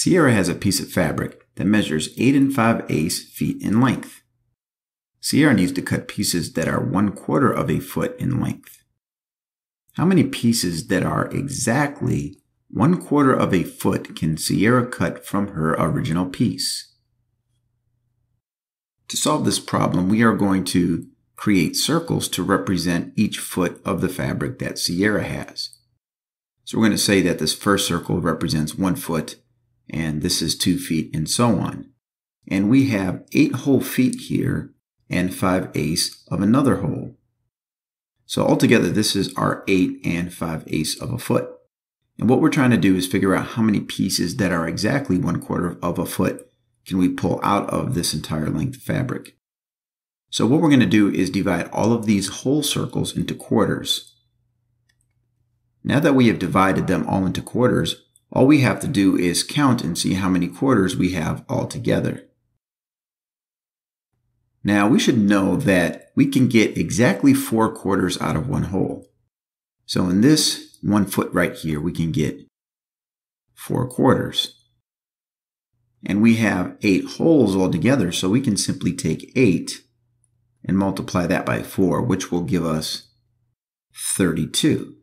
Ciarra has a piece of fabric that measures 8 and 5 eighths feet in length. Ciarra needs to cut pieces that are 1 quarter of a foot in length. How many pieces that are exactly 1 quarter of a foot can Ciarra cut from her original piece? To solve this problem, we are going to create circles to represent each foot of the fabric that Ciarra has. So we're going to say that this first circle represents one foot and this is two feet and so on. And we have eight whole feet here and five eighths of another whole. So altogether, this is our eight and five eighths of a foot. And what we're trying to do is figure out how many pieces that are exactly one quarter of a foot can we pull out of this entire length of fabric. So what we're going to do is divide all of these whole circles into quarters. Now that we have divided them all into quarters, all we have to do is count and see how many quarters we have altogether. Now we should know that we can get exactly four quarters out of one whole. So in this one foot right here, we can get four quarters. And we have eight wholes altogether, so we can simply take eight and multiply that by four, which will give us 32.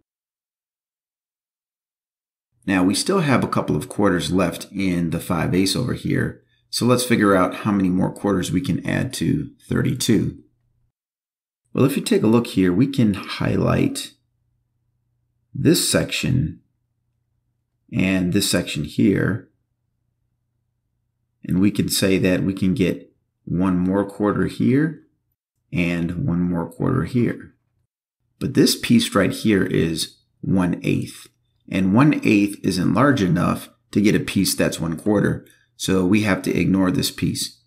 Now we still have a couple of quarters left in the 5 ace over here, so let's figure out how many more quarters we can add to 32. Well, if you take a look here, we can highlight this section and this section here. And we can say that we can get one more quarter here and one more quarter here. But this piece right here is 1 eighth and one eighth isn't large enough to get a piece that's one quarter. So we have to ignore this piece.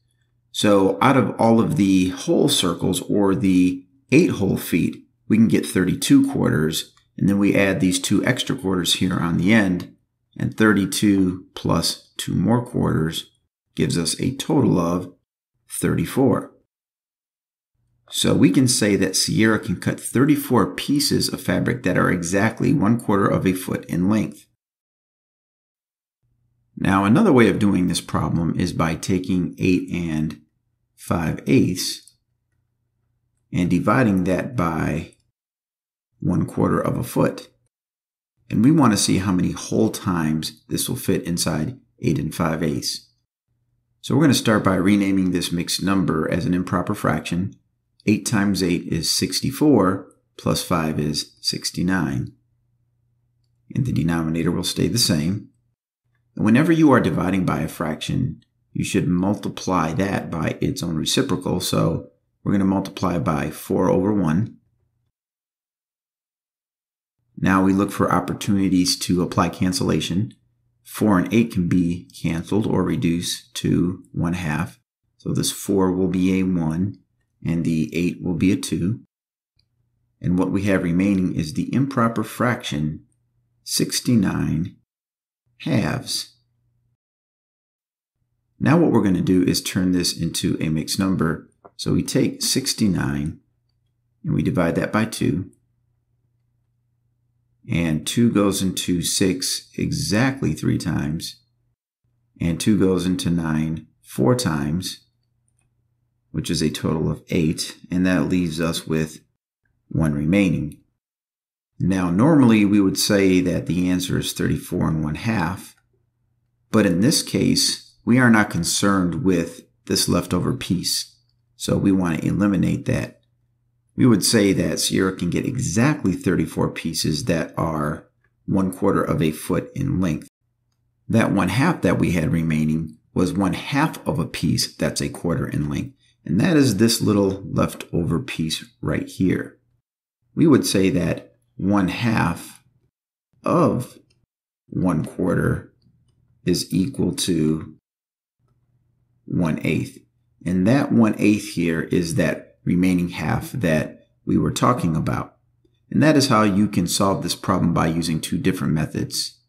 So out of all of the whole circles or the eight whole feet, we can get 32 quarters. And then we add these two extra quarters here on the end and 32 plus two more quarters gives us a total of 34. So we can say that Ciarra can cut 34 pieces of fabric that are exactly one quarter of a foot in length. Now another way of doing this problem is by taking 8 and 5 eighths and dividing that by one quarter of a foot. And we want to see how many whole times this will fit inside 8 and 5 eighths. So we're going to start by renaming this mixed number as an improper fraction 8 times 8 is 64, plus 5 is 69. And the denominator will stay the same. Whenever you are dividing by a fraction, you should multiply that by its own reciprocal. So we're going to multiply by 4 over 1. Now we look for opportunities to apply cancellation. 4 and 8 can be canceled or reduced to 1 half. So this 4 will be a 1 and the 8 will be a 2. And what we have remaining is the improper fraction 69 halves. Now what we're going to do is turn this into a mixed number. So we take 69 and we divide that by 2. And 2 goes into 6 exactly 3 times. And 2 goes into 9 4 times which is a total of 8, and that leaves us with 1 remaining. Now, normally we would say that the answer is 34 and 1 half, but in this case, we are not concerned with this leftover piece, so we want to eliminate that. We would say that Ciarra can get exactly 34 pieces that are one quarter of a foot in length. That one half that we had remaining was one half of a piece that's a quarter in length. And that is this little leftover piece right here. We would say that one half of one quarter is equal to one eighth. And that one eighth here is that remaining half that we were talking about. And that is how you can solve this problem by using two different methods.